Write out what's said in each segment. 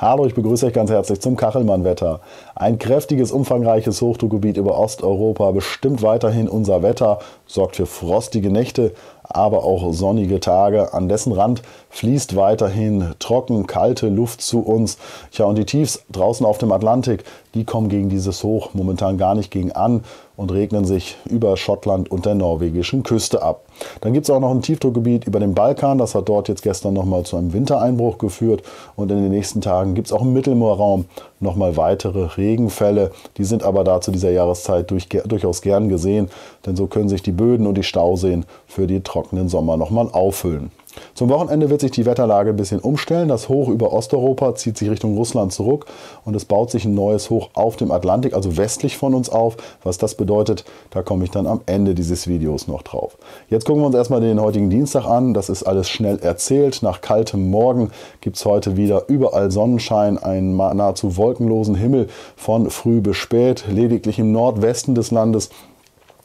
Hallo, ich begrüße euch ganz herzlich zum Kachelmann-Wetter. Ein kräftiges, umfangreiches Hochdruckgebiet über Osteuropa bestimmt weiterhin unser Wetter, sorgt für frostige Nächte, aber auch sonnige Tage. An dessen Rand fließt weiterhin trocken, kalte Luft zu uns. Tja, und die Tiefs draußen auf dem Atlantik, die kommen gegen dieses Hoch momentan gar nicht gegen an und regnen sich über Schottland und der norwegischen Küste ab. Dann gibt es auch noch ein Tiefdruckgebiet über dem Balkan. Das hat dort jetzt gestern nochmal zu einem Wintereinbruch geführt. Und in den nächsten Tagen gibt es auch im Mittelmeerraum nochmal weitere Regenfälle. Die sind aber da zu dieser Jahreszeit durch, durchaus gern gesehen, denn so können sich die Böden und die Stauseen für die trockenen Sommer nochmal auffüllen. Zum Wochenende wird sich die Wetterlage ein bisschen umstellen. Das Hoch über Osteuropa zieht sich Richtung Russland zurück und es baut sich ein neues Hoch auf dem Atlantik, also westlich von uns auf. Was das bedeutet, da komme ich dann am Ende dieses Videos noch drauf. Jetzt gucken wir uns erstmal den heutigen Dienstag an. Das ist alles schnell erzählt. Nach kaltem Morgen gibt es heute wieder überall Sonnenschein, einen nahezu wolkenlosen Himmel von früh bis spät. Lediglich im Nordwesten des Landes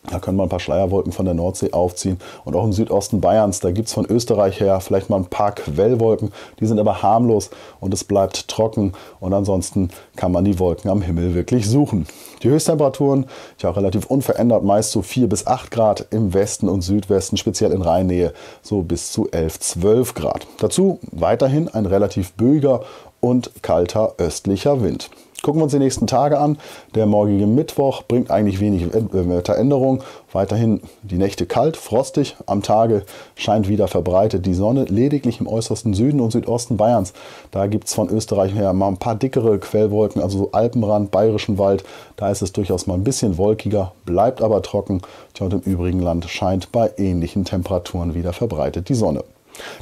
da können wir ein paar Schleierwolken von der Nordsee aufziehen. Und auch im Südosten Bayerns, da gibt es von Österreich her vielleicht mal ein paar Quellwolken. Die sind aber harmlos und es bleibt trocken. Und ansonsten kann man die Wolken am Himmel wirklich suchen. Die Höchsttemperaturen, ja relativ unverändert, meist so 4 bis 8 Grad im Westen und Südwesten, speziell in Rheinnähe so bis zu 11, 12 Grad. Dazu weiterhin ein relativ böiger und kalter östlicher Wind. Gucken wir uns die nächsten Tage an. Der morgige Mittwoch bringt eigentlich wenig äh, Wetteränderung. Weiterhin die Nächte kalt, frostig. Am Tage scheint wieder verbreitet die Sonne, lediglich im äußersten Süden und Südosten Bayerns. Da gibt es von Österreich her mal ein paar dickere Quellwolken, also so Alpenrand, Bayerischen Wald. Da ist es durchaus mal ein bisschen wolkiger, bleibt aber trocken. Tja, und im übrigen Land scheint bei ähnlichen Temperaturen wieder verbreitet die Sonne.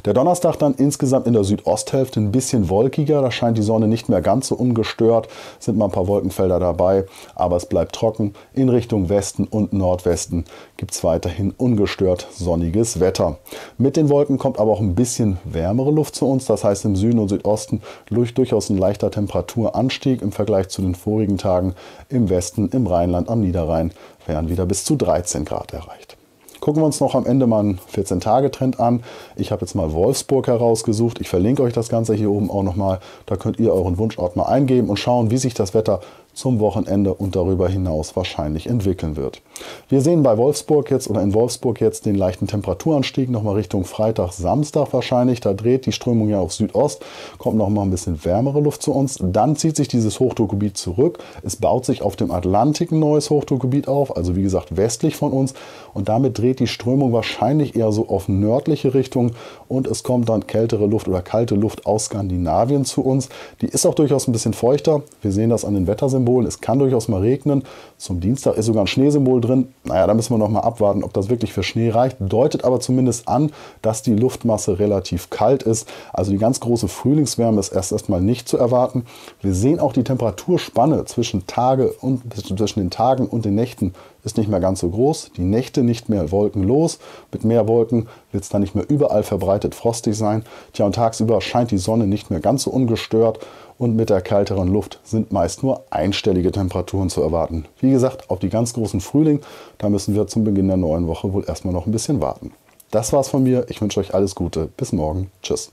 Der Donnerstag dann insgesamt in der Südosthälfte ein bisschen wolkiger, da scheint die Sonne nicht mehr ganz so ungestört, sind mal ein paar Wolkenfelder dabei, aber es bleibt trocken. In Richtung Westen und Nordwesten gibt es weiterhin ungestört sonniges Wetter. Mit den Wolken kommt aber auch ein bisschen wärmere Luft zu uns, das heißt im Süden und Südosten durchaus ein leichter Temperaturanstieg im Vergleich zu den vorigen Tagen. Im Westen, im Rheinland, am Niederrhein werden wieder bis zu 13 Grad erreicht. Gucken wir uns noch am Ende mal einen 14-Tage-Trend an. Ich habe jetzt mal Wolfsburg herausgesucht. Ich verlinke euch das Ganze hier oben auch nochmal. Da könnt ihr euren Wunschort mal eingeben und schauen, wie sich das Wetter zum Wochenende und darüber hinaus wahrscheinlich entwickeln wird. Wir sehen bei Wolfsburg jetzt oder in Wolfsburg jetzt den leichten Temperaturanstieg nochmal Richtung Freitag, Samstag wahrscheinlich. Da dreht die Strömung ja auf Südost, kommt nochmal ein bisschen wärmere Luft zu uns. Dann zieht sich dieses Hochdruckgebiet zurück. Es baut sich auf dem Atlantik ein neues Hochdruckgebiet auf, also wie gesagt westlich von uns. Und damit dreht die Strömung wahrscheinlich eher so auf nördliche Richtung und es kommt dann kältere Luft oder kalte Luft aus Skandinavien zu uns. Die ist auch durchaus ein bisschen feuchter. Wir sehen das an den Wettersymbolen. Symbolen. Es kann durchaus mal regnen. Zum Dienstag ist sogar ein Schneesymbol drin. Naja, da müssen wir noch mal abwarten, ob das wirklich für Schnee reicht. Deutet aber zumindest an, dass die Luftmasse relativ kalt ist. Also die ganz große Frühlingswärme ist erst erstmal nicht zu erwarten. Wir sehen auch die Temperaturspanne zwischen, Tage und, zwischen den Tagen und den Nächten ist nicht mehr ganz so groß. Die Nächte nicht mehr wolkenlos. Mit mehr Wolken wird es dann nicht mehr überall verbreitet frostig sein. Tja, und tagsüber scheint die Sonne nicht mehr ganz so ungestört und mit der kälteren Luft sind meist nur einstellige Temperaturen zu erwarten. Wie gesagt, auf die ganz großen Frühling, da müssen wir zum Beginn der neuen Woche wohl erstmal noch ein bisschen warten. Das war's von mir. Ich wünsche euch alles Gute. Bis morgen. Tschüss.